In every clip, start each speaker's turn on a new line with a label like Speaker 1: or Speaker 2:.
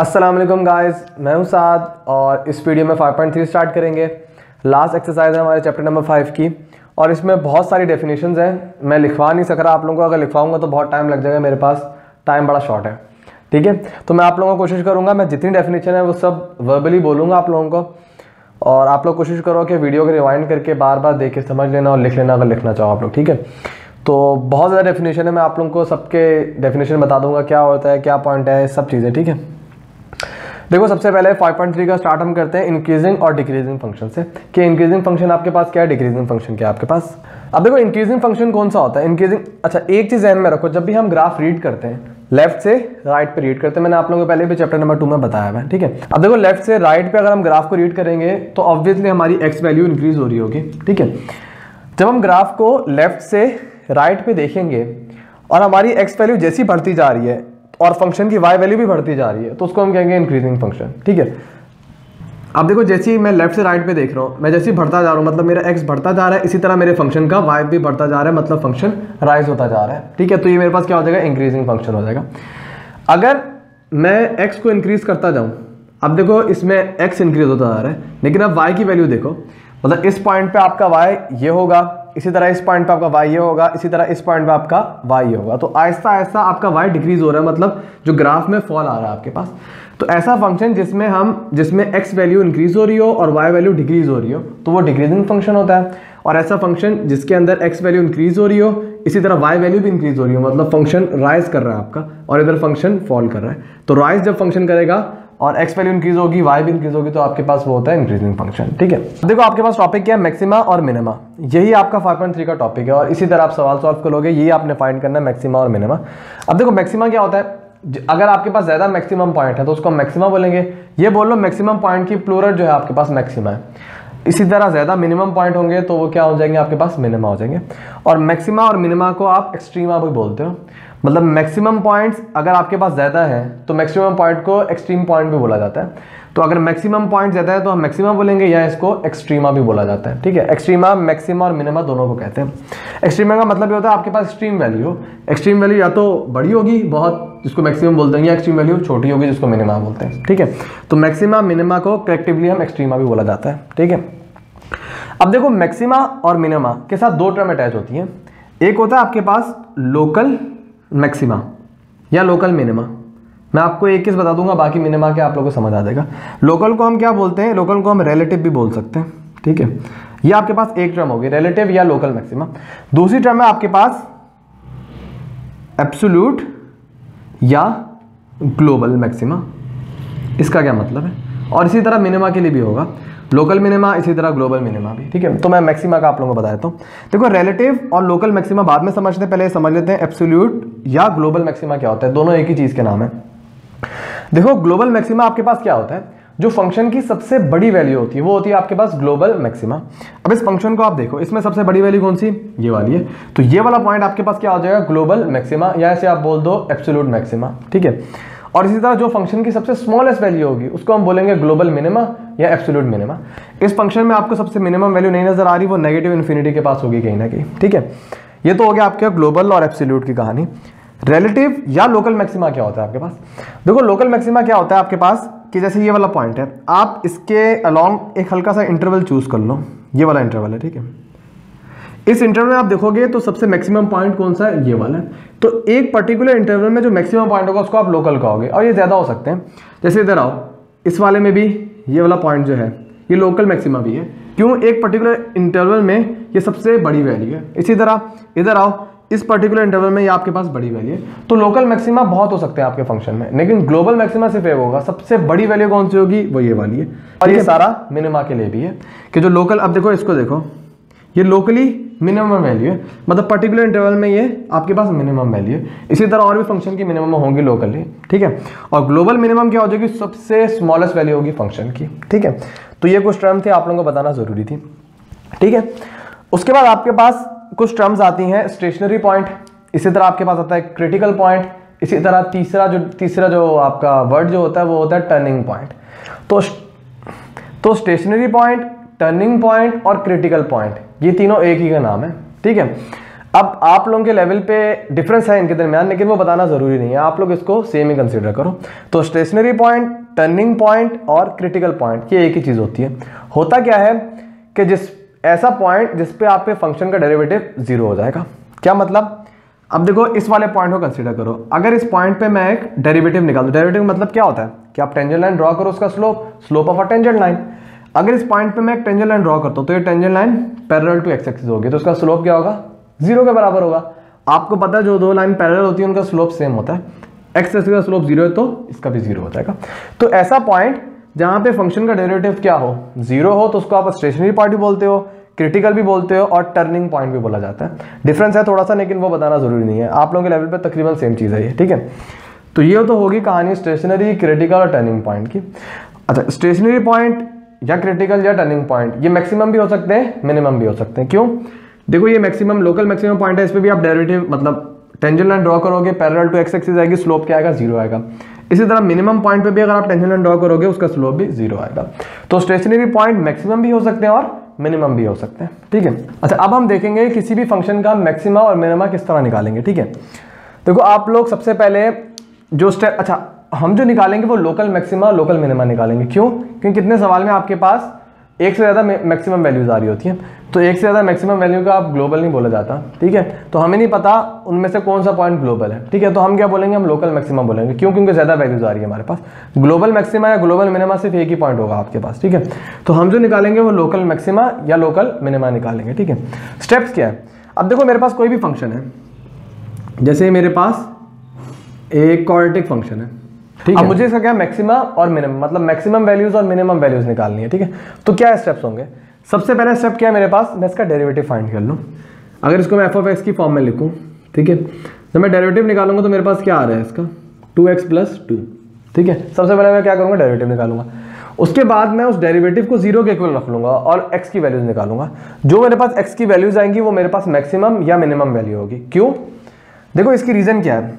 Speaker 1: अस्सलाम वालेकुम गाइस मैं हूँ साद और इस वीडियो में 5.3 स्टार्ट करेंगे। लास्ट एक्सरसाइज है हमारे चैप्टर नंबर फाइव की और इसमें बहुत सारी डेफिनेशंस हैं। मैं लिखवा नहीं सक रहा आप लोगों को, अगर लिखवाऊँगा तो बहुत टाइम लग जाएगा मेरे पास। टाइम बड़ा शॉर्ट है। ठीक है? तो मैं आप लोगों को कोशिश करूँगा, मैं जितनी डेफिनेशन है वो सब वर्बली बोलूँगा आप लोगों को। और आप लोग कोशिश करो कि वीडियो को रिवाइंड करके बार बार देख के समझ लेना और लिख लेना अगर लिखना चाहो आप लोग, ठीक है? तो बहुत ज़्यादा डेफिनेशन है, मैं आप लोगों को सबके डेफिनेशन बता दूँगा, क्या होता है, क्या पॉइंट है, सब चीज़ें, ठीक है? देखो, सबसे पहले 5.3 का स्टार्ट हम करते हैं इंक्रीजिंग और डिक्रीजिंग फ़ंक्शन से। कि इंक्रीजिंग फ़ंक्शन आपके पास क्या है डिक्रीजिंग फ़ंक्शन क्या है आपके पास? अब देखो इंक्रीजिंग फ़ंक्शन कौन सा होता है? इंक्रीजिंग अच्छा एक चीज़ ध्यान में रखो, जब भी हम ग्राफ रीड करते हैं लेफ़्ट से राइट पे रीड करते हैं, मैंने आप लोगों को पहले भी चैप्टर नंबर टू में बताया है, ठीक है? अब देखो लेफ़्ट से राइट पे अगर हम ग्राफ को रीड करेंगे तो ऑब्वियसली हमारी एक्स वैल्यू इंक्रीज हो रही होगी, ठीक है? जब हम ग्राफ को लेफ़्ट से राइट पे देखेंगे, और हमारी एक्स वैल्यू जैसी बढ़ती जा रही है और फ़ंक्शन की वाई वैल्यू भी बढ़ती जा रही है तो उसको हम कहेंगे इंक्रीजिंग फ़ंक्शन ठीक है? अब देखो, जैसे ही मैं लेफ़्ट से राइट पे देख रहा हूँ, मैं जैसे ही बढ़ता जा रहा हूँ मतलब मेरा एक्स बढ़ता जा रहा है, इसी तरह मेरे फ़ंक्शन का वाई भी बढ़ता जा रहा है मतलब फ़ंक्शन राइज होता जा रहा है, ठीक है? तो ये मेरे पास क्या हो जाएगा? इंक्रीजिंग फ़ंक्शन हो जाएगा। अगर मैं एक्स को इंक्रीज करता जाऊँ, अब देखो, इसमें एक्स इंक्रीज होता जा रहा है, लेकिन अब वाई की वैल्यू देखो मतलब इस पॉइंट पर आपका वाई ये होगा इसी तरह इस पॉइंट पे आपका वाई ये होगा, इसी तरह इस पॉइंट पे आपका वाई ये होगा। तो आहिस्ता आहिस्ता आपका वाई डिक्रीज हो रहा है मतलब जो ग्राफ में फॉल आ रहा है आपके पास। तो ऐसा फ़ंक्शन जिसमें हम, जिसमें एक्स वैल्यू इंक्रीज हो रही हो और वाई वैल्यू डिक्रीज हो रही हो तो वो डिक्रीजिंग फ़ंक्शन होता है। और ऐसा फ़ंक्शन जिसके अंदर एक्स वैल्यू इंक्रीज हो रही हो, इसी तरह वाई वैल्यू भी इंक्रीज हो रही हो मतलब फ़ंक्शन राइज कर रहा है आपका और इधर फ़ंक्शन फॉल कर रहा है। तो राइज जब फ़ंक्शन करेगा और एक्स वैल्यू इंक्रीज होगी वाई भी इंक्रीज होगी तो आपके पास वो होता है इंक्रीजिंग फ़ंक्शन ठीक है? देखो, आपके पास टॉपिक क्या है? मैक्सिमा और मिनिमा यही आपका 5.3 का टॉपिक है और इसी तरह आप सवाल सॉल्व करोगे, यही आपने फाइंड करना है मैक्सिमा और मिनिमा अब देखो मैक्सिमा क्या होता है? अगर आपके पास ज़्यादा मैक्सिमम पॉइंट है तो उसको मैक्सिमा बोलेंगे। ये बोल लो मैक्सिमम पॉइंट की प्लूरल जो है आपके पास मैक्सिमा है। इसी तरह ज़्यादा मिनिमम पॉइंट होंगे तो वो क्या हो जाएँगे? आपके पास मिनिमा हो जाएँगे। और मैक्सिमा और मिनिमा को आप एक्सट्रीमा भी बोलते हो। मतलब मैक्सिमम पॉइंट्स अगर आपके पास ज़्यादा है तो मैक्सिमम पॉइंट को एक्सट्रीम पॉइंट भी बोला जाता है। तो अगर मैक्सिमम पॉइंट ज़्यादा है तो हम मैक्सिमम बोलेंगे या इसको एक्सट्रीमा भी बोला जाता है, ठीक है? एक्सट्रीमा मैक्सिमा और मिनिमा दोनों को कहते हैं। एक्सट्रीमा का मतलब ये होता है आपके पास एक्सट्रीम वैल्यू एक्सट्रीम वैल्यू या तो बड़ी होगी, बहुत, जिसको मैक्सिमम बोलते हैं, या एक्सट्रीम वैल्यू छोटी होगी, जिसको मिनिमा बोलते हैं, ठीक है? तो मैक्सिमा मिनिमा को करेक्टिवली हम एक्सट्रीमा भी बोला जाता है, ठीक है? अब देखो मैक्सिमा और मिनिमा के साथ दो टर्म अटैच होती हैं। एक होता है आपके पास लोकल मैक्सिमा या लोकल मिनिमा। मैं आपको एक चीज़ बता दूँगा, बाकी मिनिमा के आप लोगों को समझ आ जाएगा लोकल को हम क्या बोलते हैं? लोकल को हम रिलेटिव भी बोल सकते हैं, ठीक है? ये आपके पास एक टर्म होगी रिलेटिव या लोकल मैक्सिमा दूसरी टर्म है आपके पास एब्सोल्यूट या ग्लोबल मैक्सिमा इसका क्या मतलब है? और इसी तरह मिनिमा के लिए भी होगा। लोकल मिनिमा इसी तरह ग्लोबल मिनिमा भी। ठीक है? तो मैं मैक्सिमा का आप लोगों को बता देता हूँ। देखो रिलेटिव और लोकल मैक्सिमा बाद में समझते हैं, पहले समझ लेते हैं एब्सोल्यूट या ग्लोबल मैक्सिमा क्या होता है। दोनों एक ही चीज़ के नाम है। देखो ग्लोबल मैक्सिमा आपके पास क्या होता है? जो फ़ंक्शन की सबसे बड़ी वैल्यू होती है, वो होती है आपके पास ग्लोबल मैक्सिमा अब इस फ़ंक्शन को आप देखो, इसमें सबसे बड़ी वैल्यू कौन सी? ये वाली है। तो ये वाला पॉइंट आपके पास क्या हो जाएगा? ग्लोबल मैक्सिमा या ऐसे आप बोल दो एब्सोल्यूट मैक्सिमा ठीक है? और इसी तरह जो फ़ंक्शन की सबसे स्मॉलेस्ट वैल्यू होगी, उसको हम बोलेंगे ग्लोबल मिनिमा या एब्सोल्यूट मिनिमा इस फ़ंक्शन में आपको सबसे मिनिमम वैल्यू नहीं नज़र आ रही, वो नेगेटिव इन्फिनिटी के पास होगी कहीं ना कहीं, ठीक है? ये तो हो गया आपके ग्लोबल और एब्सोल्यूट की कहानी। रिलेटिव या लोकल मैक्सिमा क्या होता है आपके पास? देखो लोकल मैक्सिमा क्या होता है आपके पास? कि जैसे ये वाला पॉइंट है, आप इसके अलॉन्ग एक हल्का सा इंटरवल चूज़ कर लो। ये वाला इंटरवल है, ठीक है? इस इंटरवल में आप देखोगे तो सबसे मैक्सिमम पॉइंट कौन सा है? ये वाला है। तो एक पर्टिकुलर इंटरवल में जो मैक्सिमम पॉइंट होगा उसको आप लोकल कहोगे। और ये ज़्यादा हो सकते हैं। जैसे इधर आओ इस वाले में भी ये वाला पॉइंट जो है ये लोकल मैक्सिमा भी है। क्यों? एक पर्टिकुलर इंटरवल में ये सबसे बड़ी वैल्यू है। इसी तरह इधर आओ इस पर्टिकुलर इंटरवल में ये आपके पास बड़ी वैल्यू है। तो लोकल मैक्सिमा बहुत हो सकते हैं आपके फ़ंक्शन में। लेकिन ग्लोबल मैक्सिमा सिर्फ़ एक होगा। सबसे बड़ी वैल्यू कौन सी होगी? वो ये वाली है। और ये सारा मिनिमा के लिए भी है। कि जो लोकल अब देखो इसको देखो। ये लोकली मिनिमम वैल्यू है। मतलब पर्टिकुलर इंटरवल में ये आपके पास मिनिमम वैल्यू है। इसी तरह और भी फ़ंक्शन की मिनिमम होंगी लोकली ठीक है? और ग्लोबल मिनिमम क्या हो जाएगी? सबसे स्मॉलेस्ट वैल्यू होगी फ़ंक्शन की, ठीक है? तो ये कुछ टर्म थे, आप लोगों को बताना ज़रूरी थी, ठीक है? उसके बाद आपके पास कुछ टर्म्स आती हैं स्टेशनरी पॉइंट इसी तरह आपके पास आता है क्रिटिकल पॉइंट इसी तरह तीसरा जो तीसरा जो आपका वर्ड जो होता है, वो होता है टर्निंग पॉइंट तो तो स्टेशनरी पॉइंट टर्निंग पॉइंट और क्रिटिकल पॉइंट ये तीनों एक ही का नाम है, ठीक है? अब आप लोगों के लेवल पे डिफरेंस है इनके दरमियान, लेकिन वो बताना ज़रूरी नहीं है। आप लोग इसको सेम ही कंसिडर करो। तो स्टेशनरी पॉइंट टर्निंग पॉइंट और क्रिटिकल पॉइंट ये एक ही चीज़ होती है। होता क्या है कि जिस, ऐसा पॉइंट जिस पे आपके फ़ंक्शन का डेरिवेटिव ज़ीरो हो जाएगा। क्या मतलब? अब देखो, इस वाले पॉइंट को कंसिडर करो। अगर इस पॉइंट पे मैं एक डेरिवेटिव निकाल दूँ डेरिवेटिव मतलब क्या होता है? कि आप टेंजन लाइन ड्रॉ करो उसका slope slope of a tangent line अगर इस पॉइंट पे मैं एक टेंजन लाइन ड्रॉ करता हूँ तो ये tangent line parallel to x axis होगी। तो उसका स्लोप क्या होगा? ज़ीरो के बराबर होगा। आपको पता है जो दो लाइन पैरेलल होती है, उनका स्लोप सेम होता है। एक्स एक्सिस का स्लोप ज़ीरो है तो इसका भी ज़ीरो हो जाएगा। तो ऐसा पॉइंट जहाँ पे फ़ंक्शन का डेरिवेटिव क्या हो? ज़ीरो हो तो उसको आप स्टेशनरी पार्टी बोलते हो क्रिटिकल भी बोलते हो और टर्निंग पॉइंट भी बोला जाता है। डिफरेंस है थोड़ा सा, लेकिन वो बताना ज़रूरी नहीं है। आप लोगों के लेवल पर तकरीबन सेम चीज़ है ये, ठीक है? तो ये तो होगी कहानी स्टेशनरी क्रिटिकल और टर्निंग पॉइंट की। अच्छा स्टेशनरी पॉइंट या क्रिटिकल या टर्निंग पॉइंट ये मैक्सिमम भी हो सकते हैं मिनिमम भी हो सकते हैं। क्यों? देखो, ये मैक्सिमम लोकल मैक्सिमम पॉइंट है, इस पर भी आप डेरिवेटिव मतलब टेंजन लाइन ड्रॉ करोगे पैरेलल टू एक्स एक्सिस आएगी स्लोप क्या आएगा? ज़ीरो आएगा। इसी तरह मिनिमम पॉइंट पे भी अगर आप टेंशन लाइन ड्रॉ करोगे, उसका स्लोप भी ज़ीरो आएगा। तो स्टेशनरी पॉइंट मैक्सिमम भी हो सकते हैं और मिनिमम भी हो सकते हैं। ठीक है? अच्छा अब हम देखेंगे किसी भी फ़ंक्शन का मैक्सिमा और मिनिमा किस तरह निकालेंगे, ठीक है? देखो, आप लोग सबसे पहले जो स्टेप अच्छा हम जो निकालेंगे वो लोकल मैक्सिमा लोकल मिनिमा निकालेंगे। क्यों? क्योंकि कितने सवाल में आपके पास एक से ज़्यादा मैक्सिमम वैल्यूज़ आ रही होती हैं। तो एक से ज़्यादा मैक्सिमम वैल्यू का आप ग्लोबल नहीं बोला जाता, ठीक है? तो हमें नहीं पता उनमें से कौन सा पॉइंट ग्लोबल है, ठीक है? तो हम क्या बोलेंगे? हम लोकल मैक्सिमम बोलेंगे। क्यों? क्योंकि ज़्यादा वैल्यूज़ आ रही है हमारे पास। ग्लोबल मैक्सिमा या ग्लोबल मिनिमा सिर्फ़ एक ही पॉइंट होगा आपके पास, ठीक है? तो हम जो निकालेंगे वो लोकल मैक्सिमा या लोकल मिनिमा निकालेंगे, ठीक है? स्टेप्स क्या है? अब देखो, मेरे पास कोई भी फ़ंक्शन है। जैसे मेरे पास एक क्वाड्रेटिक फ़ंक्शन है। ठीक है। अब मुझे इसका क्या मैक्सिमम और मिनिमम मतलब मैक्सिमम वैल्यूज़ और मिनिमम वैल्यूज़ निकालनी है ठीक है? तो क्या स्टेप्स होंगे? सबसे पहला स्टेप क्या है मेरे पास? मैं इसका डेरिवेटिव फाइंड कर लूँ। अगर इसको मैं एफ़ ऑफ़ एक्स की फॉर्म में लिखूँ ठीक है? जब मैं डेरिवेटिव निकालूँगा तो मेरे पास क्या आ रहा है इसका? टू एक्स प्लस टू ठीक है? सबसे पहले मैं क्या करूँगा? डेरिवेटिव निकालूँगा। उसके बाद मैं उस डेरिवेटिव को ज़ीरो के इक्वल रख लूँगा और एक्स की वैल्यूज़ निकालूँगा। जो मेरे पास एक्स की वैल्यूज़ आएँगी वो मेरे पास मैक्सिमम या मिनिमम वैल्यू होगी। क्यों? देखो इसकी रीजन क्या है?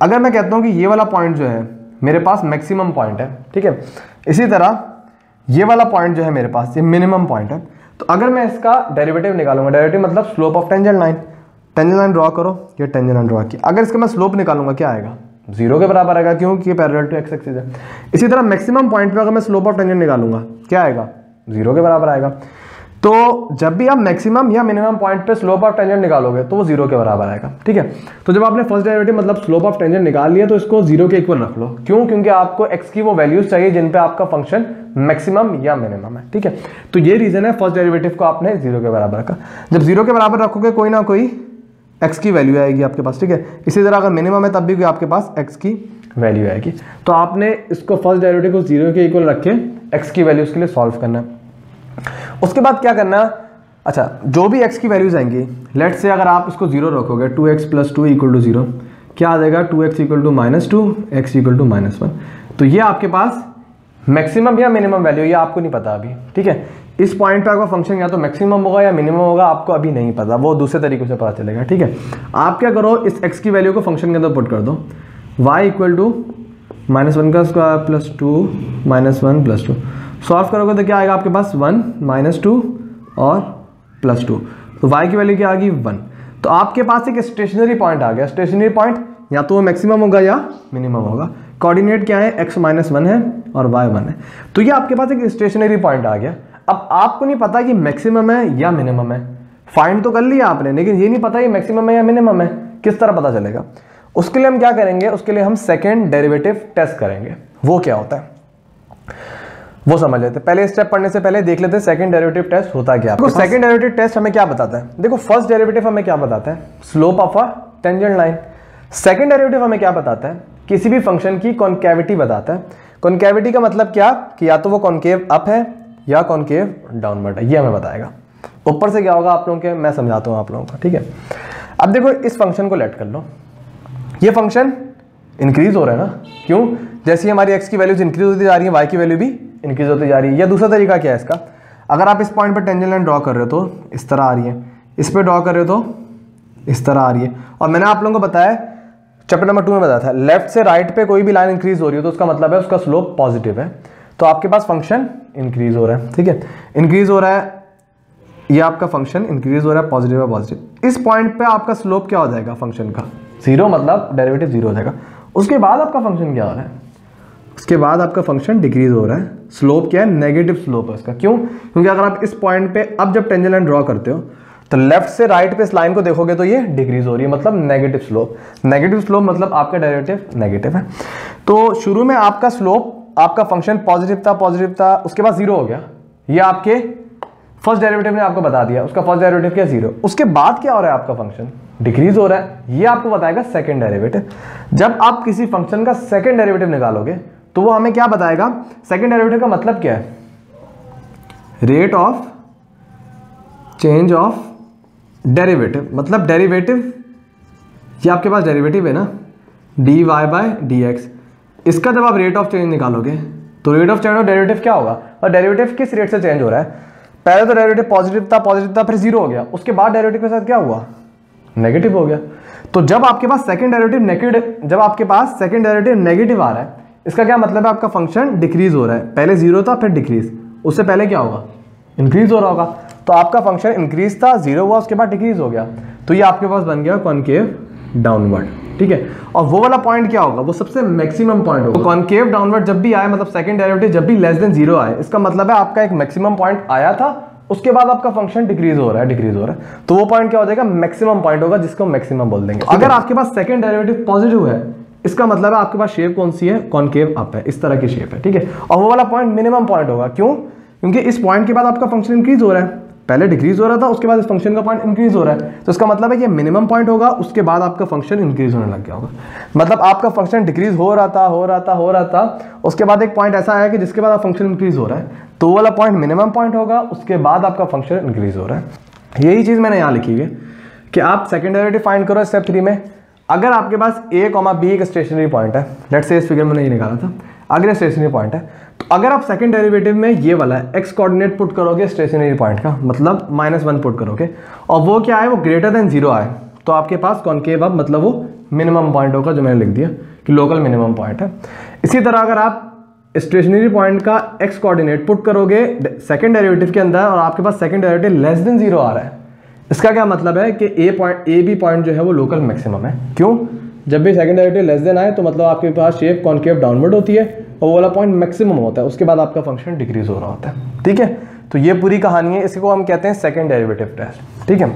Speaker 1: अगर मैं कहता हूँ कि ये वाला पॉइंट जो है, मेरे पास मैक्सिमम पॉइंट है, ठीक है? इसी तरह, ये वाला पॉइंट जो है मेरे पास, ये मिनिमम पॉइंट है। तो अगर मैं इसका डेरिवेटिव निकालूँगा डेरिवेटिव मतलब slope of tangent line tangent line draw करो, ये टेंजन लाइन ड्रॉ की अगर इसका मैं स्लोप निकालूँगा, क्या आएगा? ज़ीरो के बराबर आएगा क्योंकि पैरेलल टू एक्स एक्सिस है। इसी तरह मैक्सिमम पॉइंट पे अगर मैं स्लोप ऑफ़ टेंजन निकालूँगा, क्या आएगा? ज़ीरो के बराबर आएगा। तो जब भी आप मैक्सिमम या मिनिमम पॉइंट पे स्लोप ऑफ़ टेंजेंट निकालोगे तो वो ज़ीरो के बराबर आएगा, ठीक है? तो जब आपने फ़र्स्ट डेरिवेटिव मतलब स्लोप ऑफ़ टेंजेंट निकाल लिया तो इसको ज़ीरो के इक्वल रख लो। क्यों? क्योंकि आपको एक्स की वो वैल्यूज़ चाहिए जिन पे आपका फ़ंक्शन मैक्सिमम या मिनिमम है, ठीक है? तो ये रीजन है फ़र्स्ट डेरिवेटिव को आपने ज़ीरो के बराबर रखा। जब ज़ीरो के बराबर रखोगे, कोई ना कोई एक्स की वैल्यू आएगी आपके पास, ठीक है? इसी तरह अगर मिनिमम है, तब भी आपके पास एक्स की वैल्यू आएगी। तो आपने इसको फ़र्स्ट डेरिवेटिव को ज़ीरो के इक्वल रखे एक्स की वैल्यूज़ के लिए सॉल्व करना है। उसके बाद क्या करना? अच्छा जो भी x की वैल्यूज़ आएँगी लेट से अगर आप इसको ज़ीरो रखोगे two x plus two equal to zero क्या आ जाएगा? Two x equal to minus two x equal to minus one तो ये आपके पास मैक्सिमम या मिनिमम वैल्यू ये आपको नहीं पता अभी, ठीक है? इस पॉइंट पर आपका फ़ंक्शन या तो मैक्सिमम होगा या मिनिमम होगा, आपको अभी नहीं पता, वो दूसरे तरीके से पता चलेगा, ठीक है? आप क्या करो, इस एक्स की वैल्यू को फ़ंक्शन के अंदर पुट कर दो। Y equal to minus one का square plus two minus one plus two solve करोगे तो क्या आएगा आपके पास? वन माइनस टू और प्लस टू। तो वाई की वैल्यू क्या आ गई? वन। तो आपके पास एक स्टेशनरी पॉइंट आ गया। स्टेशनरी पॉइंट या तो वो मैक्सिमम होगा या मिनिमम होगा। कोऑर्डिनेट क्या है? एक्स माइनस वन है और वाई वन है। तो ये आपके पास एक स्टेशनरी पॉइंट आ गया। अब आपको नहीं पता कि मैक्सिमम है या मिनिमम है। फाइंड तो कर लिया आपने, लेकिन ये नहीं पता कि मैक्सिमम है या मिनिमम है। किस तरह पता चलेगा? उसके लिए हम क्या करेंगे? उसके लिए हम सेकेंड डेरिवेटिव टेस्ट करेंगे। वो क्या होता है? वो समझ लेते पहले स्टेप पढ़ने से पहले देख लेते सेकंड डेरिवेटिव टेस्ट होता क्या देखो सेकंड डेरिवेटिव टेस्ट हमें क्या बताता है? देखो फ़र्स्ट डेरिवेटिव हमें क्या बताता है? Slope of a tangent line second derivative हमें क्या बताता है? किसी भी फ़ंक्शन की कॉन्केविटी बताता है। कॉन्केविटी का मतलब क्या? कि या तो वो कॉन्केव अप है या कॉन्केव डाउनवर्ड है। ये हमें बताएगा। ऊपर से क्या होगा आप लोगों के? मैं समझाता हूँ आप लोगों को ठीक है? अब देखो इस फ़ंक्शन को लेट कर लो। ये फ़ंक्शन इंक्रीज हो रहा है ना? क्यों? जैसे ही हमारी एक्स की वैल्यूज़ इंक्रीज होती जा रही है वाई की वैल्यू भी इंक्रीज होती जा रही है। या दूसरा तरीका क्या है इसका? अगर आप इस पॉइंट पर टेंजन लाइन ड्रॉ कर रहे हो तो इस तरह आ रही है। इस पर ड्रॉ कर रहे हो तो इस तरह आ रही है। और मैंने आप लोगों को बताया चैप्टर नंबर टू में बताया था लेफ़्ट से राइट पे कोई भी लाइन इंक्रीज हो रही है तो उसका मतलब है उसका स्लोप पॉजिटिव है। तो आपके पास फ़ंक्शन इंक्रीज हो रहा है, ठीक है? इंक्रीज हो रहा है, ये आपका फ़ंक्शन इंक्रीज हो रहा है पॉजिटिव है पॉजिटिव इस पॉइंट पे आपका स्लोप क्या हो जाएगा फ़ंक्शन का? ज़ीरो मतलब डेरिवेटिव ज़ीरो हो जाएगा। उसके बाद आपका फ़ंक्शन क्या हो रहा है? उसके बाद आपका फ़ंक्शन डिक्रीज हो रहा है। स्लोप क्या है? नेगेटिव स्लोप है उसका क्यों? क्योंकि अगर आप इस पॉइंट पे अब जब टेंजन लाइन ड्रॉ करते हो तो लेफ़्ट से राइट पे इस लाइन को देखोगे तो ये डिक्रीज हो रही है मतलब नेगेटिव स्लोप नेगेटिव स्लोप मतलब आपका डेरिवेटिव नेगेटिव है। तो शुरू में आपका स्लोप आपका फ़ंक्शन पॉजिटिव था पॉजिटिव था, उसके बाद ज़ीरो हो गया। ये आपके फ़र्स्ट डेरिवेटिव ने आपको बता दिया, उसका फ़र्स्ट डेरिवेटिव क्या ज़ीरो उसके बाद क्या हो रहा है आपका फ़ंक्शन डिक्रीज हो रहा है। ये आपको बताएगा सेकंड डेरिवेटिव जब आप किसी फ़ंक्शन का सेकंड डेरिवेटिव निकालोगे तो वो हमें क्या बताएगा? सेकेंड डेरिवेटिव का मतलब क्या है? Rate of change of derivative मतलब डेरिवेटिव ये आपके पास डेरिवेटिव है ना? D y by d x इसका जब आप रेट ऑफ़ चेंज निकालोगे तो rate of change of derivative क्या होगा? और डेरिवेटिव किस रेट से चेंज हो रहा है? पहले तो डेरिवेटिव पॉजिटिव था पॉजिटिव था, फिर ज़ीरो हो गया। उसके बाद डेरिवेटिव के साथ क्या हुआ? नेगेटिव हो गया। तो जब आपके पास सेकंड डेरिवेटिव नेगेटिव जब आपके पास सेकंड डेरिवेटिव नेगेटिव आ रहा है इसका क्या मतलब है? आपका फ़ंक्शन डिक्रीज हो रहा है। पहले ज़ीरो था, फिर डिक्रीज उससे पहले क्या होगा? इंक्रीज हो रहा होगा। तो आपका फ़ंक्शन इंक्रीज था ज़ीरो हुआ, उसके बाद डिक्रीज हो गया। तो ये आपके पास बन गया कॉन्केव डाउनवर्ड ठीक है? और वो वाला पॉइंट क्या होगा? वो सबसे मैक्सिमम पॉइंट होगा। कॉन्केव डाउनवर्ड जब भी आए मतलब सेकंड डेरिवेटिव जब भी लेस देन ज़ीरो आए, इसका मतलब है आपका एक मैक्सिमम पॉइंट आया था, उसके बाद आपका फ़ंक्शन डिक्रीज हो रहा है डिक्रीज हो रहा है। तो वो पॉइंट क्या हो जाएगा? मैक्सिमम पॉइंट होगा, जिसको मैक्सिमम बोल देंगे। अगर आपके पास सेकंड डेरिवेटिव पॉजिटिव है इसका मतलब है आपके पास शेप कौन सी है? कॉन्केव अप है। इस तरह की शेप है, ठीक है? और वो वाला पॉइंट मिनिमम पॉइंट होगा। क्यों? क्योंकि इस पॉइंट के बाद आपका फ़ंक्शन इंक्रीज हो रहा है। पहले डिक्रीज हो रहा था, उसके बाद इस फ़ंक्शन का पॉइंट इंक्रीज हो रहा है। तो इसका मतलब है कि मिनिमम पॉइंट होगा, उसके बाद आपका फ़ंक्शन इंक्रीज होने लग गया होगा। मतलब आपका फ़ंक्शन डिक्रीज हो रहा था, हो रहा था, हो रहा था, उसके बाद एक पॉइंट ऐसा आया कि जिसके बाद फ़ंक्शन इंक्रीज हो रहा है। तो वाला पॉइंट मिनिमम पॉइंट होगा, उसके बाद आपका फ़ंक्शन इंक्रीज हो रहा है। यही चीज़ मैंने यहाँ लिखी है कि आप सेकेंड डेरिवेटिव फाइंड करो स्टेप थ्री में। अगर आपके पास ए कॉमा बी एक स्टेशनरी पॉइंट है लेट से इस फिगर में नहीं निकाला था अगर स्टेशनरी पॉइंट है तो अगर आप सेकंड डेरिवेटिव में ये वाला है एक्स कोऑर्डिनेट पुट करोगे स्टेशनरी पॉइंट का मतलब माइनस वन पुट करोगे, और वो क्या है, वो ग्रेटर देन ज़ीरो आए तो आपके पास कॉन्केव अब मतलब वो मिनिमम पॉइंट होगा जो मैंने लिख दिया, कि लोकल मिनिमम पॉइंट है। इसी तरह अगर आप स्टेशनरी पॉइंट का एक्स कोऑर्डिनेट पुट करोगे सेकंड डेरिवेटिव के अंदर, और आपके पास second derivative less than zero आ रहा है इसका क्या मतलब है कि A point A B point जो है वो लोकल मैक्सिमम है? क्यों? जब भी सेकंड डेरिवेटिव लेस देन आए तो मतलब आपके पास शेप कॉन्केव डाउनवर्ड होती है और वो वाला पॉइंट मैक्सिमम होता है। उसके बाद आपका फ़ंक्शन डिक्रीज हो रहा होता है। ठीक है? तो ये पूरी कहानी है। इसी को हम कहते हैं सेकेंड डेरिवेटिव टेस्ट ठीक है?